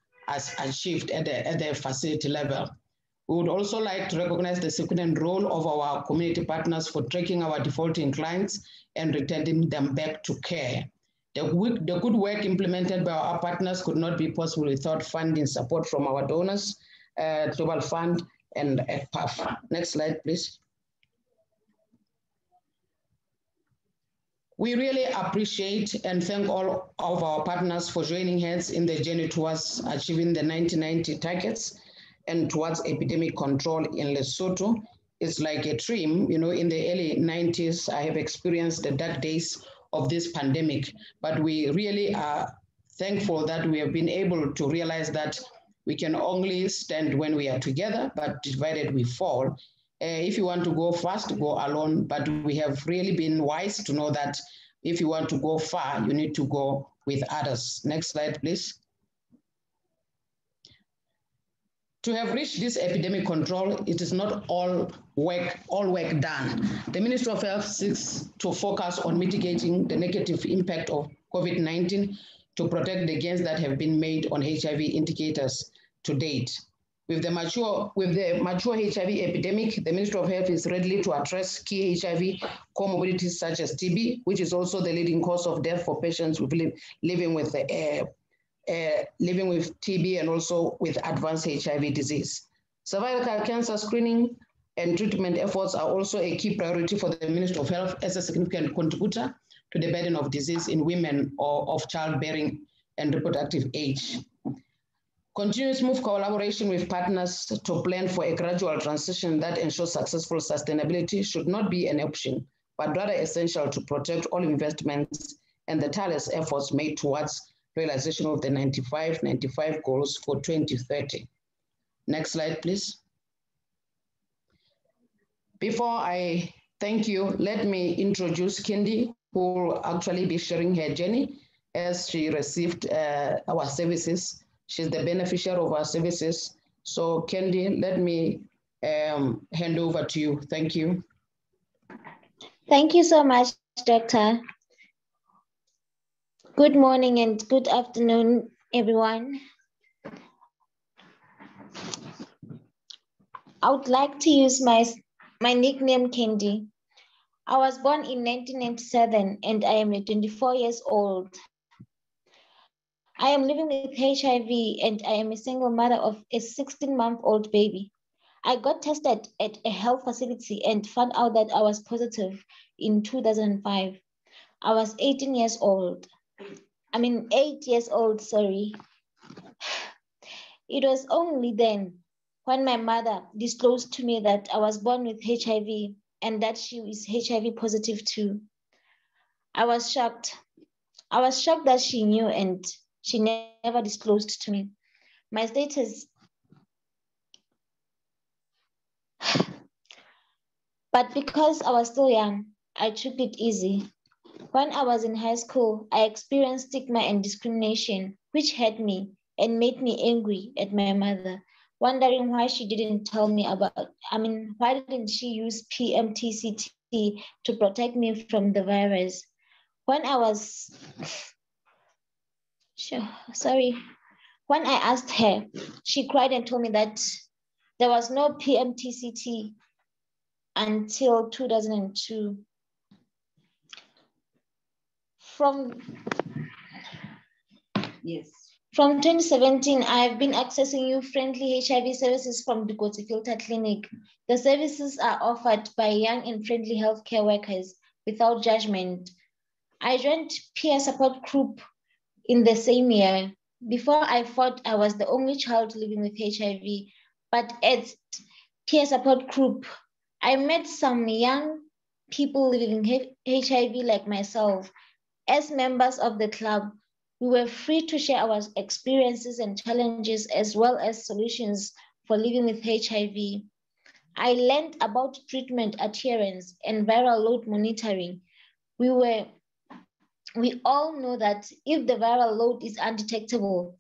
achieved at the, at the facility level. We would also like to recognize the significant role of our community partners for tracking our defaulting clients and returning them back to care. The, the good work implemented by our partners could not be possible without funding support from our donors, uh, Global Fund, and EGPAF. Next slide, please. We really appreciate and thank all of our partners for joining hands in the journey towards achieving the 1990 targets and towards epidemic control in Lesotho. It's like a dream. You know, in the early 90s, I have experienced the dark days of this pandemic, but we really are thankful that we have been able to realize that we can only stand when we are together, but divided we fall. Uh, if you want to go fast, go alone. But we have really been wise to know that if you want to go far, you need to go with others. Next slide, please. To have reached this epidemic control, it is not all work, all work done. The Ministry of Health seeks to focus on mitigating the negative impact of COVID-19 to protect the gains that have been made on HIV indicators to date. With the mature with the mature HIV epidemic, the Ministry of Health is ready to address key HIV comorbidities such as TB, which is also the leading cause of death for patients living with the, uh, uh, living with TB and also with advanced HIV disease. Cervical cancer screening and treatment efforts are also a key priority for the Ministry of Health as a significant contributor to the burden of disease in women or of childbearing and reproductive age. Continuous move collaboration with partners to plan for a gradual transition that ensures successful sustainability should not be an option, but rather essential to protect all investments and the tireless efforts made towards realization of the 95-95 goals for 2030. Next slide, please. Before I thank you, let me introduce Kindy, who will actually be sharing her journey as she received uh, our services She's the beneficiary of our services. So Kindy, let me um, hand over to you. Thank you. Thank you so much, Doctor. Good morning and good afternoon, everyone. I would like to use my, my nickname Candy. I was born in 1997 and I am 24 years old. I am living with HIV and I am a single mother of a 16 month old baby. I got tested at a health facility and found out that I was positive in 2005. I was 18 years old. I mean, eight years old, sorry. It was only then when my mother disclosed to me that I was born with HIV and that she is HIV positive too. I was shocked. I was shocked that she knew and she never disclosed to me. My status, [sighs] but because I was still young, I took it easy. When I was in high school, I experienced stigma and discrimination, which hurt me and made me angry at my mother, wondering why she didn't tell me about, I mean, why didn't she use PMTCT to protect me from the virus? When I was Sure, sorry. When I asked her, she cried and told me that there was no PMTCT until 2002. From yes. From 2017, I've been accessing youth-friendly HIV services from the Filter Clinic. The services are offered by young and friendly healthcare workers without judgment. I joined peer support group in the same year. Before I thought I was the only child living with HIV, but at peer support group, I met some young people living with HIV like myself. As members of the club, we were free to share our experiences and challenges as well as solutions for living with HIV. I learned about treatment adherence and viral load monitoring. We were we all know that if the viral load is undetectable,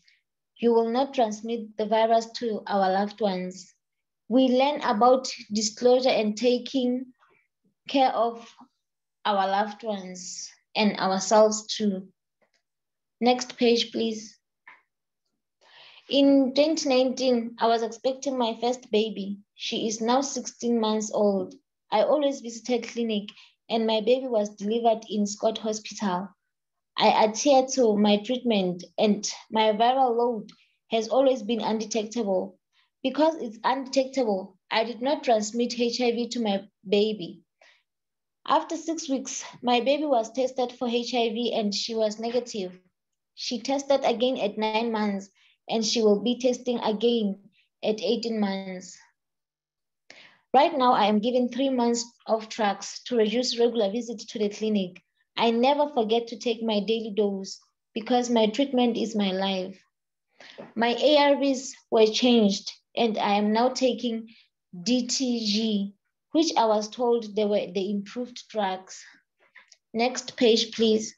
you will not transmit the virus to our loved ones. We learn about disclosure and taking care of our loved ones and ourselves too. Next page, please. In 2019, I was expecting my first baby. She is now 16 months old. I always visited clinic and my baby was delivered in Scott Hospital. I adhere to my treatment and my viral load has always been undetectable. Because it's undetectable, I did not transmit HIV to my baby. After six weeks, my baby was tested for HIV and she was negative. She tested again at nine months and she will be testing again at 18 months. Right now, I am given three months of drugs to reduce regular visits to the clinic. I never forget to take my daily dose because my treatment is my life. My ARVs were changed and I am now taking DTG, which I was told they were the improved drugs. Next page, please.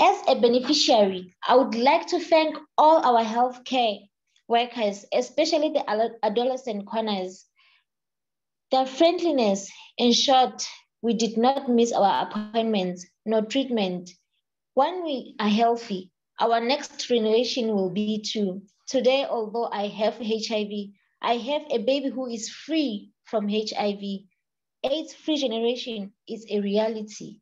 As a beneficiary, I would like to thank all our healthcare workers, especially the adolescent corners. Their friendliness ensured we did not miss our appointments nor treatment. When we are healthy, our next generation will be too. Today, although I have HIV, I have a baby who is free from HIV. AIDS-free generation is a reality.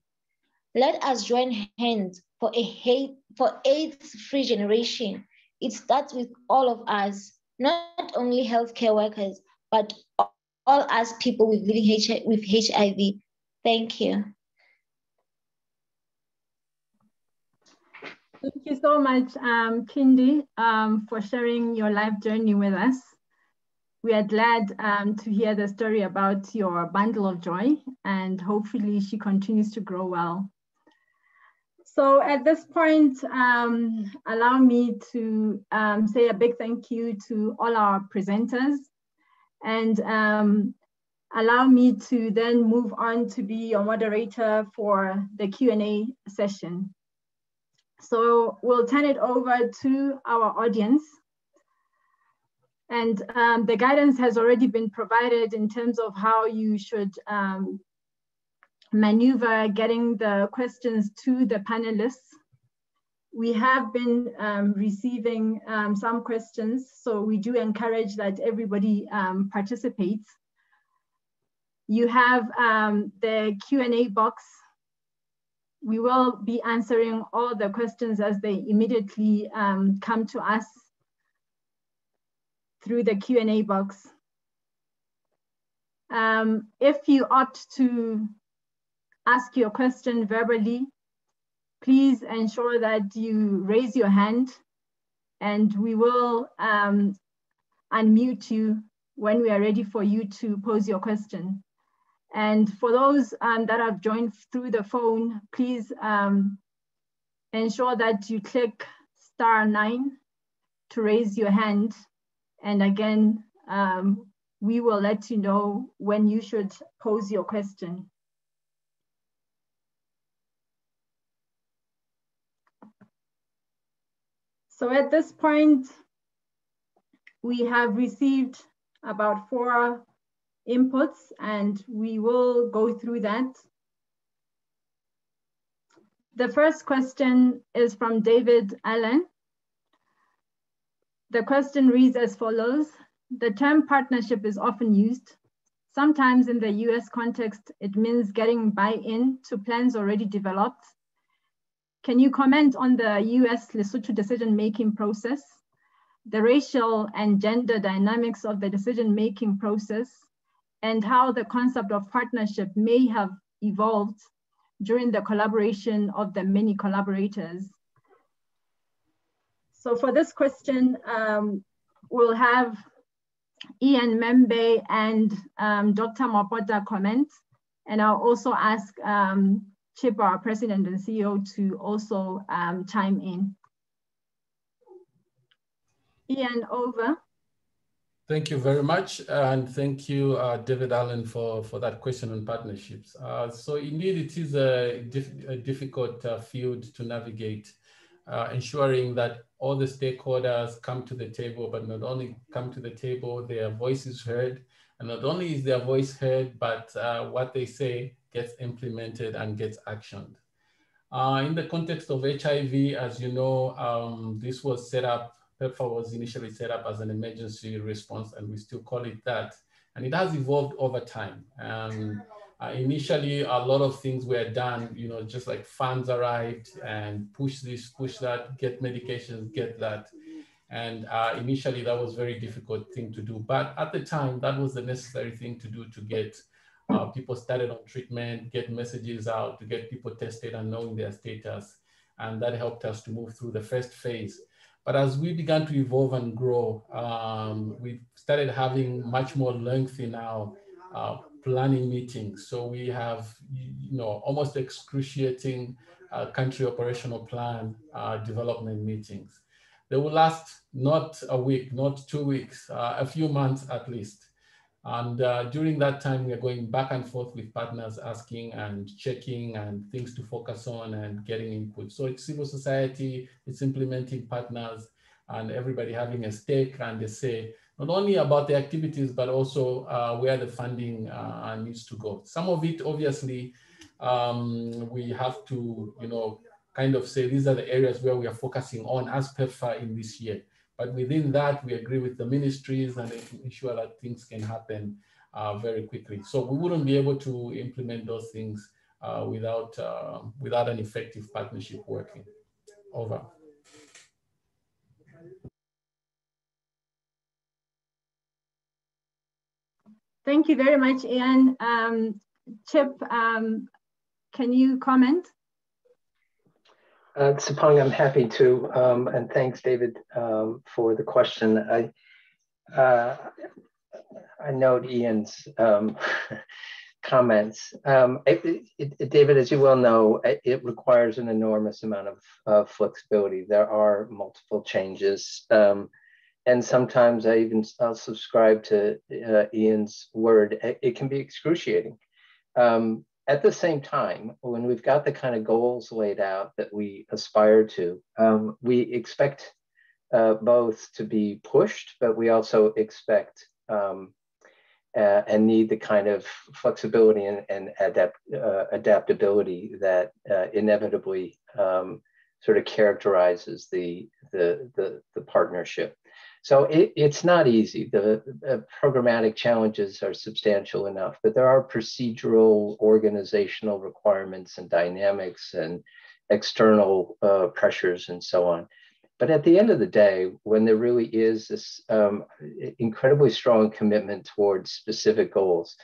Let us join hands for a hate, for AIDS-free generation. It starts with all of us, not only healthcare workers, but all us people with living HIV, with HIV. Thank you. Thank you so much, um, Kindy, um, for sharing your life journey with us. We are glad um, to hear the story about your bundle of joy and hopefully she continues to grow well. So at this point, um, allow me to um, say a big thank you to all our presenters and um, allow me to then move on to be your moderator for the Q&A session. So we'll turn it over to our audience. And um, the guidance has already been provided in terms of how you should um, maneuver getting the questions to the panelists. We have been um, receiving um, some questions, so we do encourage that everybody um, participates. You have um, the Q&A box we will be answering all the questions as they immediately come to us through the Q&A box. Um, if you opt to ask your question verbally, please ensure that you raise your hand and we will um, unmute you when we are ready for you to pose your question. And for those um, that have joined through the phone, please um, ensure that you click star nine to raise your hand. And again, um, we will let you know when you should pose your question. So at this point, we have received about four inputs and we will go through that. The first question is from David Allen. The question reads as follows. The term partnership is often used. Sometimes in the US context, it means getting buy-in to plans already developed. Can you comment on the US Lesotho decision-making process, the racial and gender dynamics of the decision-making process, and how the concept of partnership may have evolved during the collaboration of the many collaborators. So for this question, um, we'll have Ian Membe and um, Dr. Mapota comment, and I'll also ask um, Chip, our president and CEO, to also um, chime in. Ian, over. Thank you very much. And thank you, uh, David Allen, for, for that question on partnerships. Uh, so indeed, it is a, dif a difficult uh, field to navigate, uh, ensuring that all the stakeholders come to the table, but not only come to the table, their voice is heard. And not only is their voice heard, but uh, what they say gets implemented and gets actioned. Uh, in the context of HIV, as you know, um, this was set up PEPFAR was initially set up as an emergency response, and we still call it that. And it has evolved over time. Um, uh, initially, a lot of things were done, you know, just like funds arrived and push this, push that, get medications, get that. And uh, initially, that was very difficult thing to do. But at the time, that was the necessary thing to do to get uh, people started on treatment, get messages out, to get people tested and knowing their status. And that helped us to move through the first phase. But as we began to evolve and grow, um, we started having much more lengthy now uh, planning meetings. So we have, you know, almost excruciating uh, country operational plan uh, development meetings. They will last not a week, not two weeks, uh, a few months at least. And uh, during that time, we are going back and forth with partners, asking and checking and things to focus on and getting input. So it's civil society, it's implementing partners, and everybody having a stake and they say, not only about the activities, but also uh, where the funding uh, needs to go. Some of it, obviously, um, we have to, you know, kind of say these are the areas where we are focusing on as PEPFAR in this year. But within that, we agree with the ministries and ensure that things can happen uh, very quickly. So we wouldn't be able to implement those things uh, without, uh, without an effective partnership working. Over. Thank you very much, Ian. Um, Chip, um, can you comment? Uh, I'm happy to, um, and thanks, David, um, for the question. I uh, I note Ian's um, [laughs] comments. Um, it, it, David, as you well know, it requires an enormous amount of, of flexibility. There are multiple changes. Um, and sometimes I even I'll subscribe to uh, Ian's word. It, it, can be excruciating. Um, at the same time, when we've got the kind of goals laid out that we aspire to, um, we expect uh, both to be pushed, but we also expect um, uh, and need the kind of flexibility and, and adapt, uh, adaptability that uh, inevitably um, sort of characterizes the, the, the, the partnership. So it, it's not easy. The, the, programmatic challenges are substantial enough, but there are procedural organizational requirements and dynamics and external uh, pressures and so on. But at the end of the day, when there really is this um, incredibly strong commitment towards specific goals,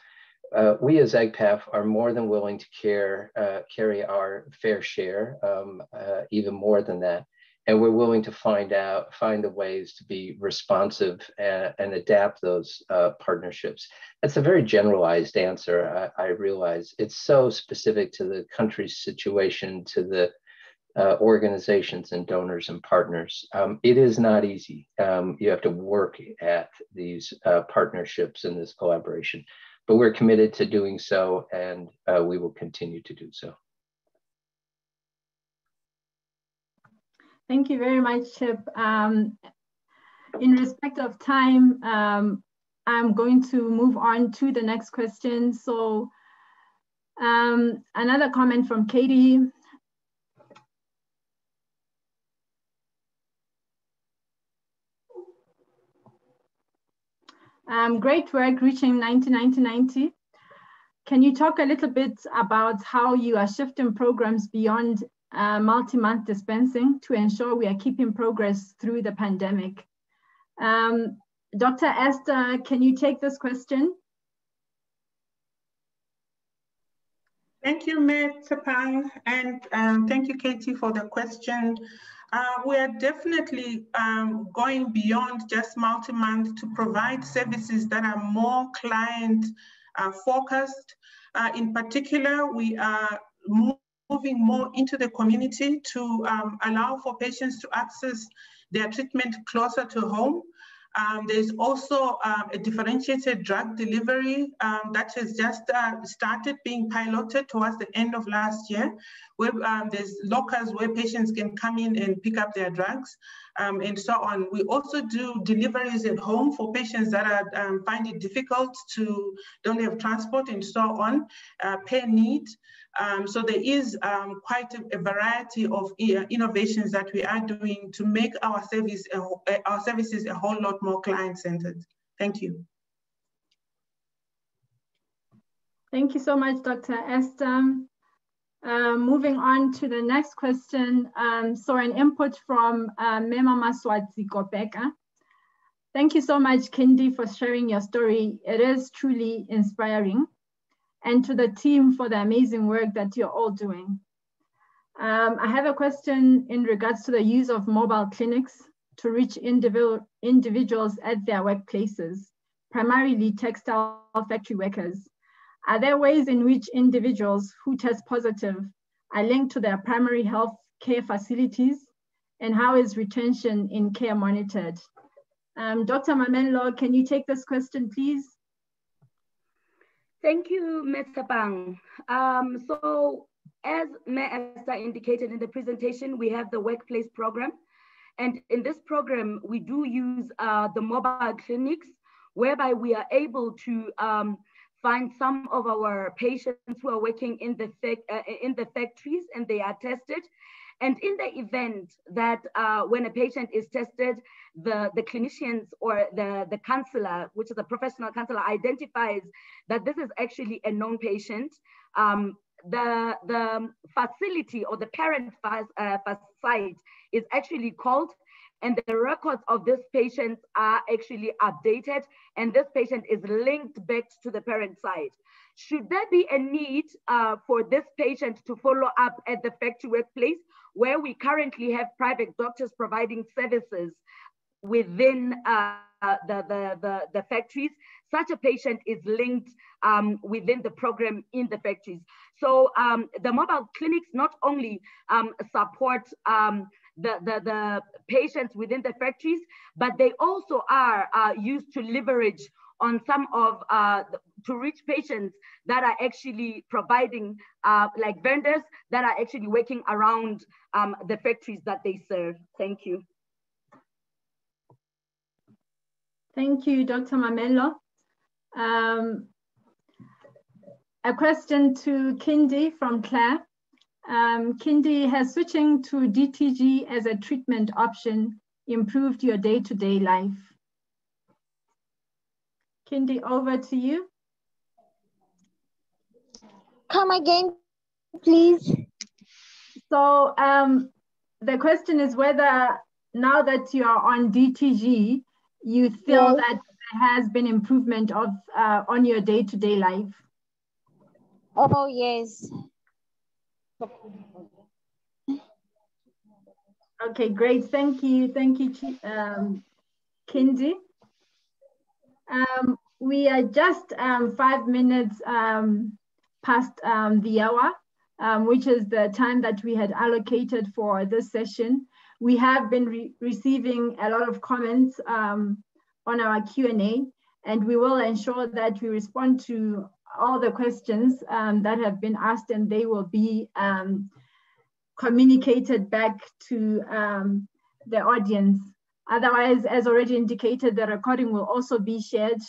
uh, we as EGPAF are more than willing to care, uh, carry our fair share, um, uh, even more than that and we're willing to find out find the ways to be responsive and, and adapt those uh, partnerships. That's a very generalized answer I, I, realize. It's so specific to the country's situation to the uh, organizations and donors and partners. Um, it is not easy. Um, you have to work at these uh, partnerships and this collaboration. But we're committed to doing so and uh, we will continue to do so Thank you very much, Chip. Um, in respect of time, um, I'm going to move on to the next question. So um, another comment from Katie. Um, great work reaching 90-90-90. Can you talk a little bit about how you are shifting programs beyond uh, multi-month dispensing to ensure we are keeping progress through the pandemic. Um, Dr. Esther, can you take this question? Thank you, Ms. Ts'epang, and um, thank you, Katie, for the question. Uh, we are definitely um, going beyond just multi-month to provide services that are more client uh, focused. Uh, in particular, we are moving more into the community to um, allow for patients to access their treatment closer to home. Um, there's also uh, a differentiated drug delivery um, that has just uh, started being piloted towards the end of last year, where um, there's lockers where patients can come in and pick up their drugs um, and so on. We also do deliveries at home for patients that are, um, find it difficult to, don't have transport and so on, uh, need. Um, so there is um, quite a, a, variety of uh, innovations that we are doing to make our service uh, our services a whole lot more client-centered. Thank you. Thank you so much, Dr. Esther. Uh, moving on to the next question. Um, so an input from uh, Mema Maswati Kopeka. Thank you so much, Kindy, for sharing your story. It is truly inspiring and to the team for the amazing work that you're all doing. Um, I have a question in regards to the use of mobile clinics to reach individual, individuals at their workplaces, primarily textile factory workers. Are there ways in which individuals who test positive are linked to their primary health care facilities? And how is retention in care monitored? Um, Dr. Mamello, can you take this question, please? Thank you, Mr. Bang. Um, so as Mayor indicated in the presentation, we have the workplace program. And in this program, we do use uh, the mobile clinics, whereby we are able to um, find some of our patients who are working in the, uh, in the factories and they are tested. And in the event that uh, when a patient is tested, the, the clinicians or the, the counselor, which is a professional counselor, identifies that this is actually a known patient, um, the, the facility or the parent uh, site is actually called and the records of this patient are actually updated and this patient is linked back to the parent site. Should there be a need uh, for this patient to follow up at the factory workplace where we currently have private doctors providing services within uh, the, the, the, the, factories, such a patient is linked um, within the program in the factories. So um, the mobile clinics not only um, support um, the, the, the, patients within the factories, but they also are uh, used to leverage on some of, uh, to reach patients that are actually providing, uh, like vendors that are actually working around um, the factories that they serve. Thank you. Thank you, Dr. Mamello. Um, a question to Kindy from Claire. Um, Kindy, has switching to DTG as a treatment option improved your day-to-day -day life? Kindy, over to you. Come again, please. So um, the question is whether now that you are on DTG, you feel yes. that there has been improvement of uh, on your day-to-day -day life. Oh, yes. Okay, great. Thank you. Thank you, um, Kindy. Um, we are just um, five minutes um, past um, the hour, um, which is the time that we had allocated for this session. We have been re receiving a lot of comments um, on our Q&A, and we will ensure that we respond to all the questions that have been asked, and they will be communicated back to the audience. Otherwise, as already indicated, the recording will also be shared.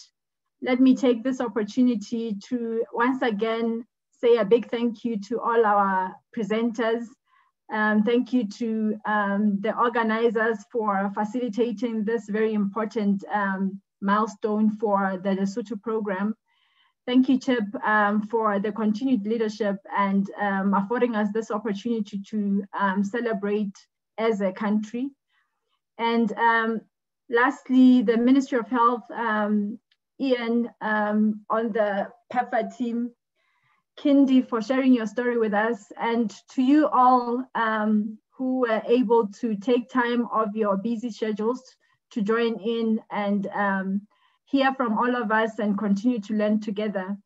Let me take this opportunity to once again say a big thank you to all our presenters. Um, thank you to um, the organizers for facilitating this very important um, milestone for the Lesotho program. Thank you, Chip, um, for the continued leadership and um, affording us this opportunity to um, celebrate as a country. And um, lastly, the Ministry of Health, um, Ian um, on the PEPFAR team, Kindy for sharing your story with us, and to you all um, who were able to take time of your busy schedules to join in and um, hear from all of us and continue to learn together.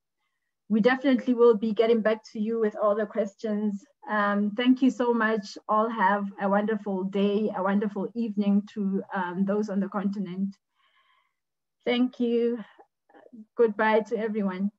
We definitely will be getting back to you with all the questions um, thank you so much. All have a wonderful day, a wonderful evening to um, those on the continent. Thank you. Goodbye to everyone.